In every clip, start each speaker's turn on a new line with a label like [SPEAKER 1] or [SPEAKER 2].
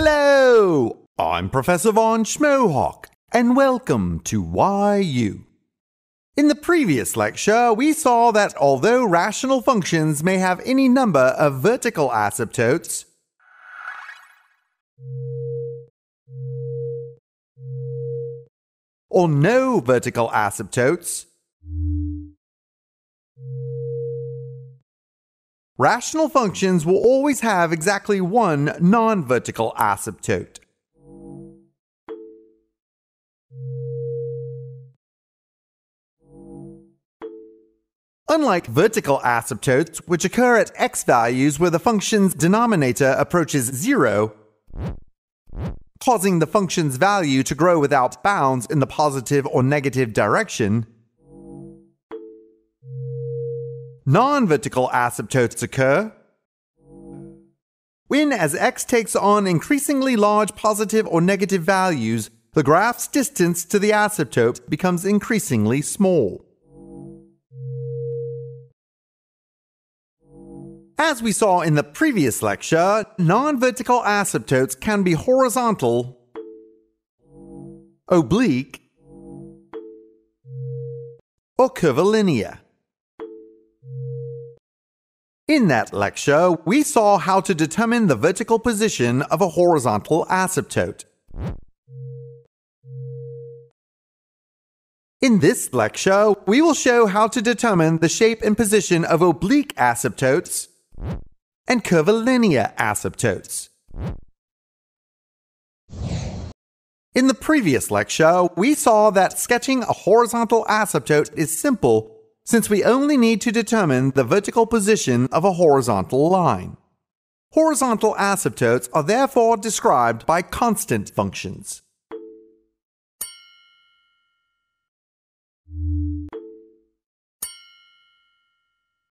[SPEAKER 1] Hello! I'm Professor Von Schmohawk, and welcome to WhyU. In the previous lecture, we saw that although rational functions may have any number of vertical asymptotes, or no vertical asymptotes, rational functions will always have exactly one non-vertical asymptote. Unlike vertical asymptotes, which occur at x values where the function's denominator approaches zero, causing the function's value to grow without bounds in the positive or negative direction, non-vertical asymptotes occur when as x takes on increasingly large positive or negative values, the graph's distance to the asymptote becomes increasingly small. As we saw in the previous lecture, non-vertical asymptotes can be horizontal, oblique, or curvilinear. In that lecture, we saw how to determine the vertical position of a horizontal asymptote. In this lecture, we will show how to determine the shape and position of oblique asymptotes and curvilinear asymptotes. In the previous lecture, we saw that sketching a horizontal asymptote is simple since we only need to determine the vertical position of a horizontal line. Horizontal asymptotes are therefore described by constant functions.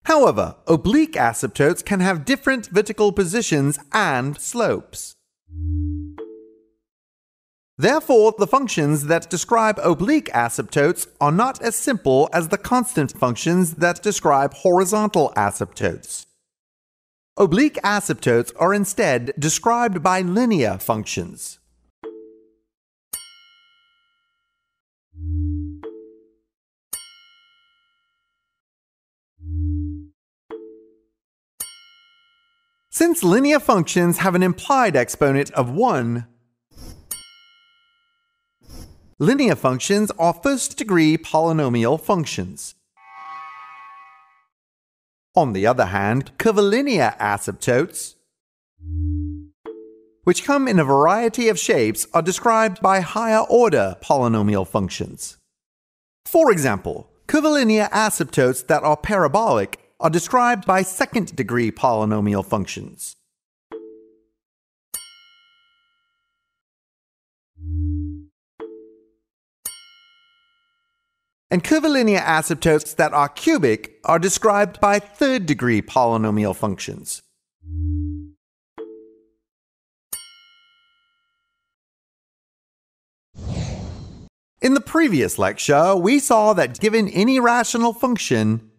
[SPEAKER 1] However, oblique asymptotes can have different vertical positions and slopes. Therefore, the functions that describe oblique asymptotes are not as simple as the constant functions that describe horizontal asymptotes. Oblique asymptotes are instead described by linear functions. Since linear functions have an implied exponent of 1, linear functions are first-degree polynomial functions. On the other hand, curvilinear asymptotes, which come in a variety of shapes, are described by higher-order polynomial functions. For example, curvilinear asymptotes that are parabolic are described by second degree polynomial functions. And curvilinear asymptotes that are cubic are described by third degree polynomial functions. In the previous lecture, we saw that given any rational function,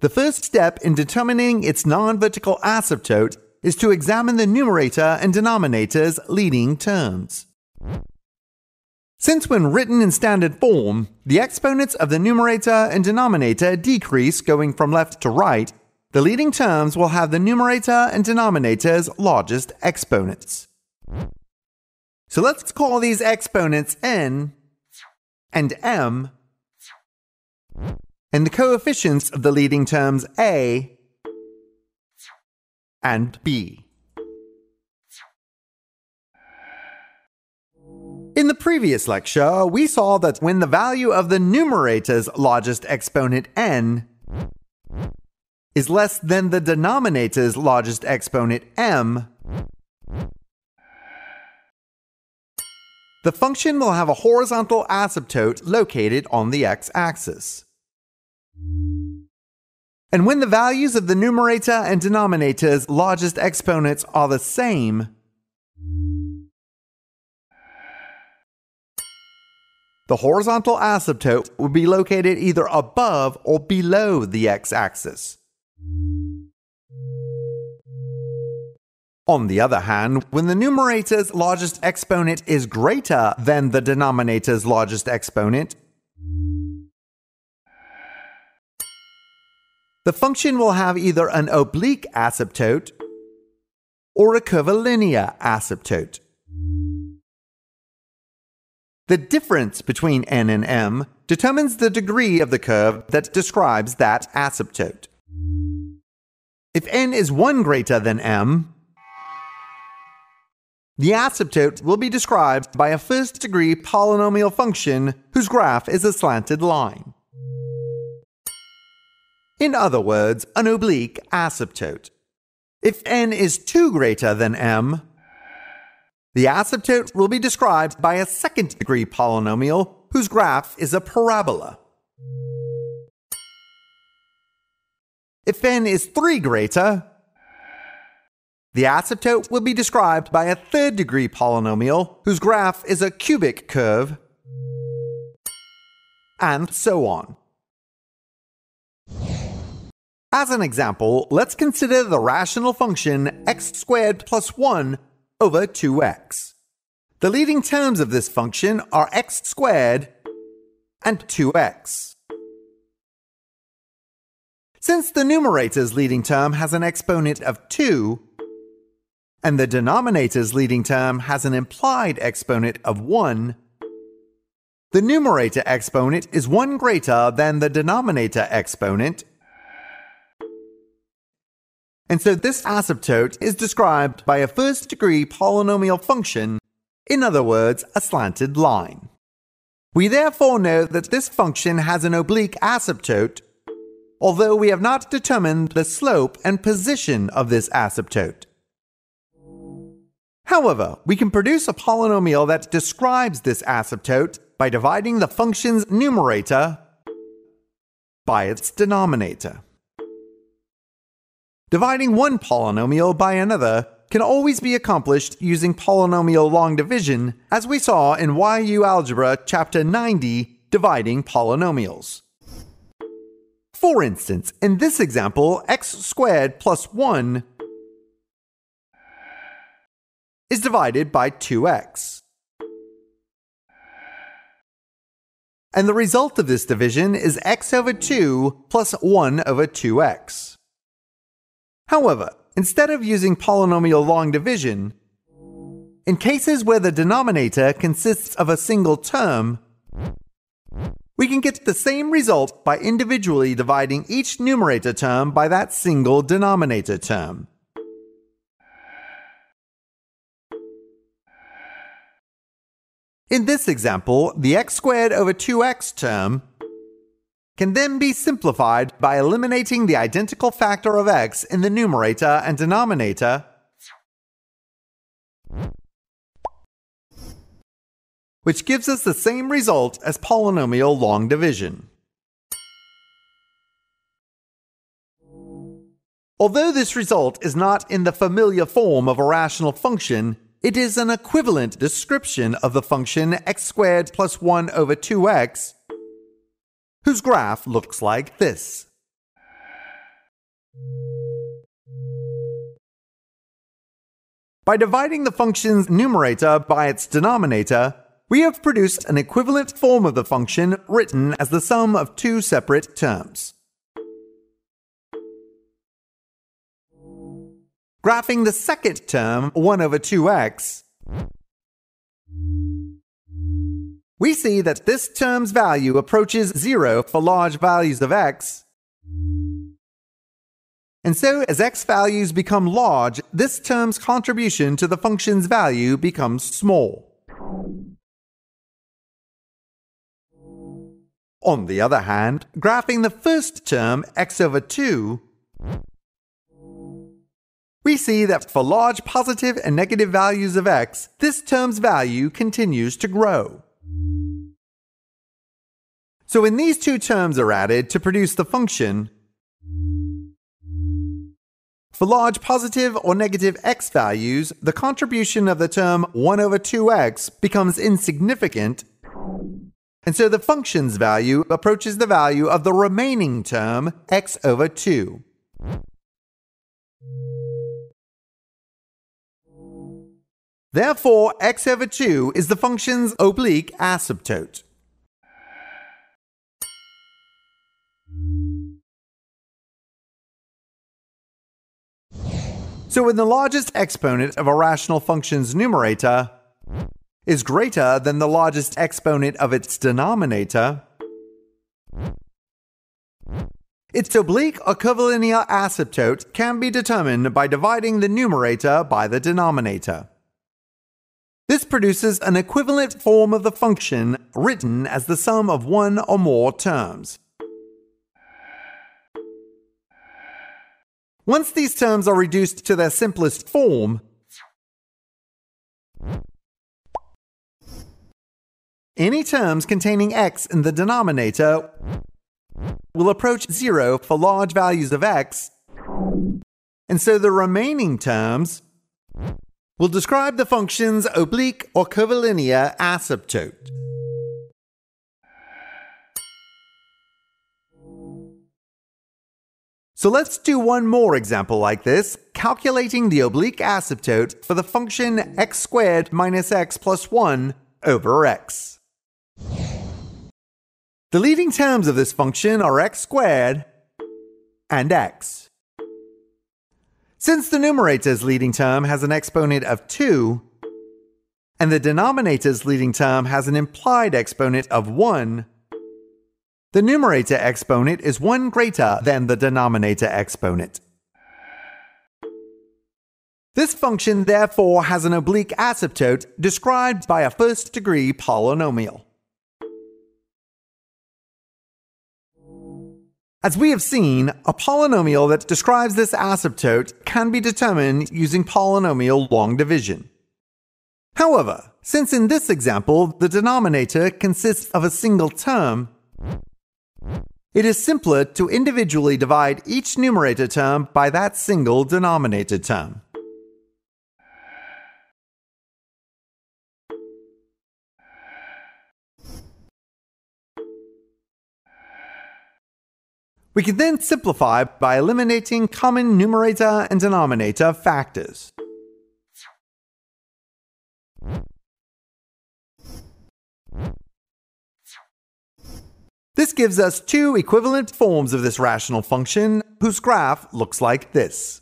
[SPEAKER 1] the first step in determining its non-vertical asymptote is to examine the numerator and denominator's leading terms. Since when written in standard form, the exponents of the numerator and denominator decrease going from left to right, the leading terms will have the numerator and denominator's largest exponents. So let's call these exponents n and m and the coefficients of the leading terms a and b. In the previous lecture, we saw that when the value of the numerator's largest exponent n is less than the denominator's largest exponent m, the function will have a horizontal asymptote located on the x-axis. And when the values of the numerator and denominator's largest exponents are the same, the horizontal asymptote will be located either above or below the x-axis. On the other hand, when the numerator's largest exponent is greater than the denominator's largest exponent, the function will have either an oblique asymptote or a curvilinear asymptote. The difference between n and m determines the degree of the curve that describes that asymptote. If n is 1 greater than m, the asymptote will be described by a first degree polynomial function whose graph is a slanted line. In other words, an oblique asymptote. If n is 2 greater than m, the asymptote will be described by a second degree polynomial whose graph is a parabola. If n is 3 greater, the asymptote will be described by a third degree polynomial whose graph is a cubic curve, and so on. As an example, let's consider the rational function x squared plus 1 over 2x. The leading terms of this function are x squared and 2x. Since the numerator's leading term has an exponent of 2, and the denominator's leading term has an implied exponent of 1, the numerator exponent is 1 greater than the denominator exponent, and so this asymptote is described by a first degree polynomial function, in other words, a slanted line. We therefore know that this function has an oblique asymptote, although we have not determined the slope and position of this asymptote. However, we can produce a polynomial that describes this asymptote by dividing the function's numerator by its denominator. Dividing one polynomial by another can always be accomplished using polynomial long division, as we saw in WhyU Algebra Chapter 90, Dividing Polynomials. For instance, in this example, x squared plus 1 is divided by 2x. And the result of this division is x over 2 plus 1 over 2x. However, instead of using polynomial long division, in cases where the denominator consists of a single term, we can get the same result by individually dividing each numerator term by that single denominator term. In this example, the x squared over 2x term can then be simplified by eliminating the identical factor of x in the numerator and denominator which gives us the same result as polynomial long division. Although this result is not in the familiar form of a rational function, it is an equivalent description of the function x squared plus 1 over 2x, whose graph looks like this. By dividing the function's numerator by its denominator, we have produced an equivalent form of the function written as the sum of two separate terms. Graphing the second term, 1 over 2x, we see that this term's value approaches 0 for large values of x. And so, as x values become large, this term's contribution to the function's value becomes small. On the other hand, graphing the first term, x over 2, we see that for large positive and negative values of x, this term's value continues to grow. So when these two terms are added to produce the function, for large positive or negative x values, the contribution of the term 1 over 2x becomes insignificant, and so the function's value approaches the value of the remaining term x over 2. Therefore, x over 2 is the function's oblique asymptote. So when the largest exponent of a rational function's numerator is greater than the largest exponent of its denominator, its oblique or curvilinear asymptote can be determined by dividing the numerator by the denominator. This produces an equivalent form of the function written as the sum of one or more terms. Once these terms are reduced to their simplest form, any terms containing x in the denominator will approach zero for large values of x, and so the remaining terms will describe the function's oblique or curvilinear asymptote. So let's do one more example like this, calculating the oblique asymptote for the function x squared minus x plus 1 over x. The leading terms of this function are x squared and x. Since the numerator's leading term has an exponent of 2, and the denominator's leading term has an implied exponent of 1, the numerator exponent is 1 greater than the denominator exponent. This function therefore has an oblique asymptote described by a first degree polynomial. As we have seen, a polynomial that describes this asymptote can be determined using polynomial long division. However, since in this example the denominator consists of a single term, it is simpler to individually divide each numerator term by that single denominator term. We can then simplify by eliminating common numerator and denominator factors. This gives us two equivalent forms of this rational function whose graph looks like this.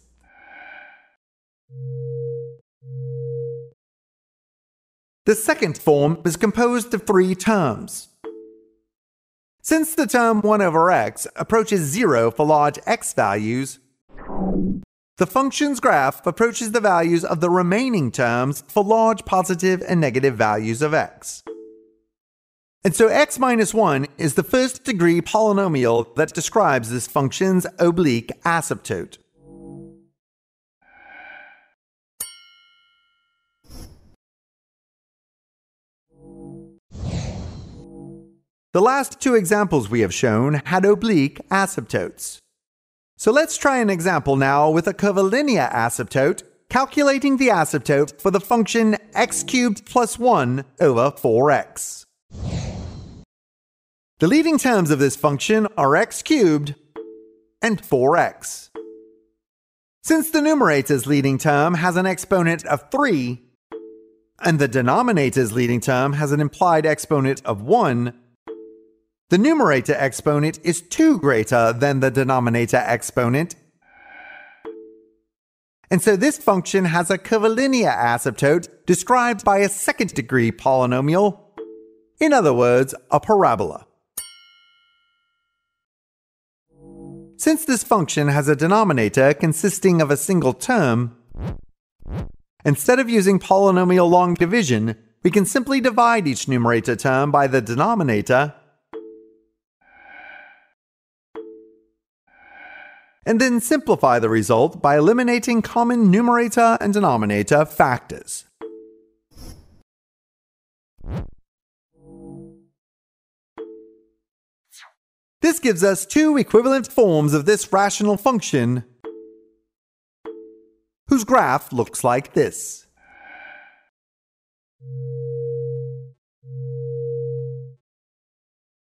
[SPEAKER 1] The second form is composed of three terms. Since the term 1 over x approaches 0 for large x values, the function's graph approaches the values of the remaining terms for large positive and negative values of x. And so x minus 1 is the first degree polynomial that describes this function's oblique asymptote. The last two examples we have shown had oblique asymptotes. So let's try an example now with a curvilinear asymptote, calculating the asymptote for the function x cubed plus 1 over 4x. The leading terms of this function are x cubed and 4x. Since the numerator's leading term has an exponent of 3, and the denominator's leading term has an implied exponent of 1, the numerator exponent is 2 greater than the denominator exponent, and so this function has a curvilinear asymptote described by a second degree polynomial, in other words, a parabola. Since this function has a denominator consisting of a single term, instead of using polynomial long division, we can simply divide each numerator term by the denominator and then simplify the result by eliminating common numerator and denominator factors. This gives us two equivalent forms of this rational function whose graph looks like this.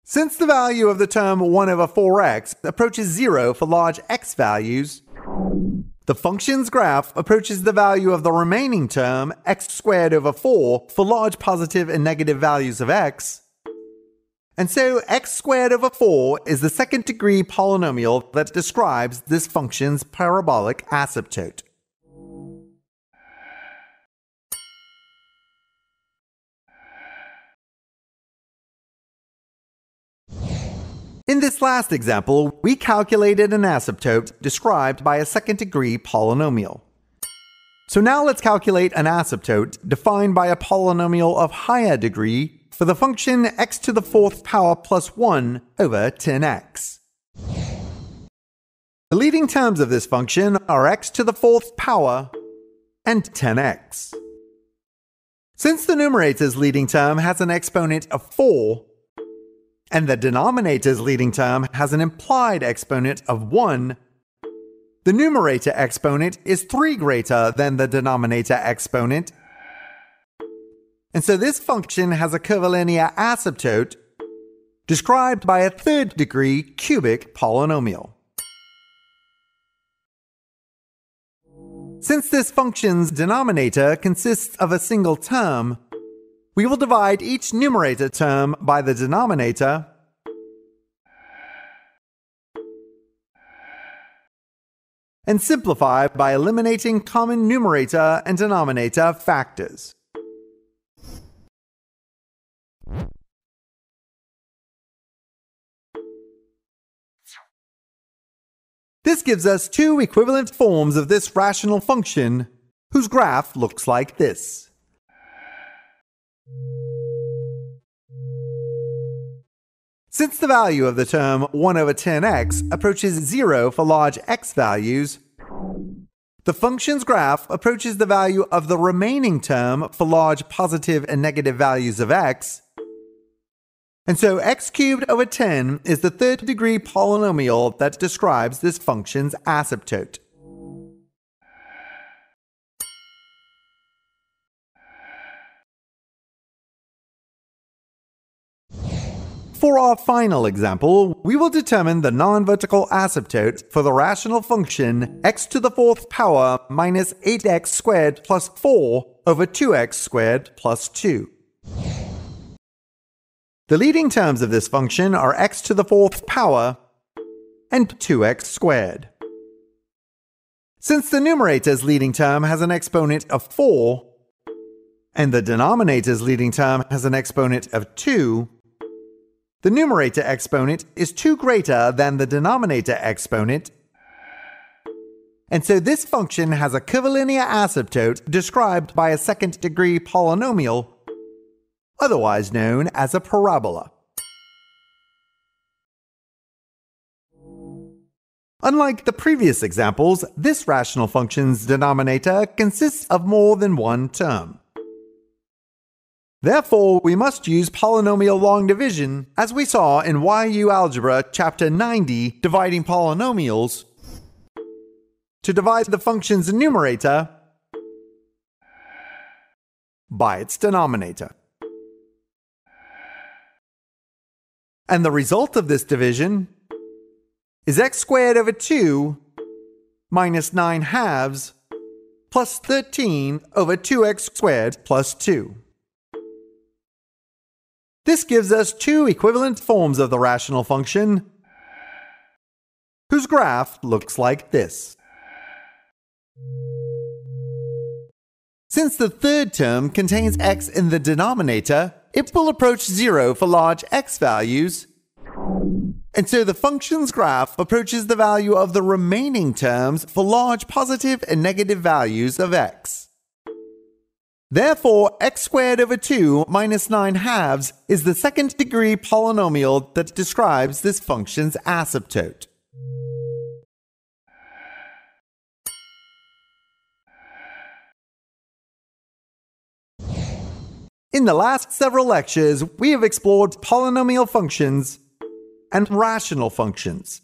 [SPEAKER 1] Since the value of the term 1 over 4x approaches 0 for large x values, The function's graph approaches the value of the remaining term, x squared over 4, for large positive and negative values of x. And so x squared over 4 is the second degree polynomial that describes this function's parabolic asymptote. In this last example, we calculated an asymptote described by a second degree polynomial. So now let's calculate an asymptote defined by a polynomial of higher degree for the function x to the fourth power plus 1 over 10x. The leading terms of this function are x to the fourth power and 10x. Since the numerator's leading term has an exponent of 4, and the denominator's leading term has an implied exponent of 1, the numerator exponent is 3 greater than the denominator exponent. And so this function has a curvilinear asymptote described by a third degree cubic polynomial. Since this function's denominator consists of a single term, we will divide each numerator term by the denominator and simplify by eliminating common numerator and denominator factors. This gives us two equivalent forms of this rational function whose graph looks like this. Since the value of the term 1 over 10x approaches 0 for large x values, the function's graph approaches the value of the remaining term for large positive and negative values of x. And so x cubed over 10 is the third degree polynomial that describes this function's asymptote. For our final example, we will determine the non-vertical asymptote for the rational function x to the fourth power minus 8x squared plus 4 over 2x squared plus 2. The leading terms of this function are x to the fourth power and 2x squared. Since the numerator's leading term has an exponent of 4, and the denominator's leading term has an exponent of 2, the numerator exponent is 2 greater than the denominator exponent, and so this function has a curvilinear asymptote described by a second degree polynomial, otherwise known as a parabola. Unlike the previous examples, this rational function's denominator consists of more than one term. Therefore, we must use polynomial long division, as we saw in WhyU Algebra Chapter 90, Dividing Polynomials, to divide the function's numerator by its denominator. And the result of this division is x squared over 2 minus 9 halves plus 13 over 2x squared plus 2. This gives us two equivalent forms of the rational function, whose graph looks like this. Since the third term contains x in the denominator, it will approach zero for large x values, and so the function's graph approaches the value of the remaining terms for large positive and negative values of x. Therefore, x squared over 2 minus 9 halves is the second degree polynomial that describes this function's asymptote. In the last several lectures, we have explored polynomial functions and rational functions.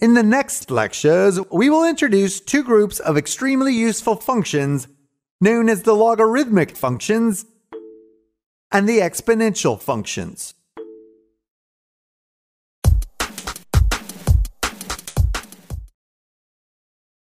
[SPEAKER 1] In the next lectures, we will introduce two groups of extremely useful functions known as the logarithmic functions and the exponential functions.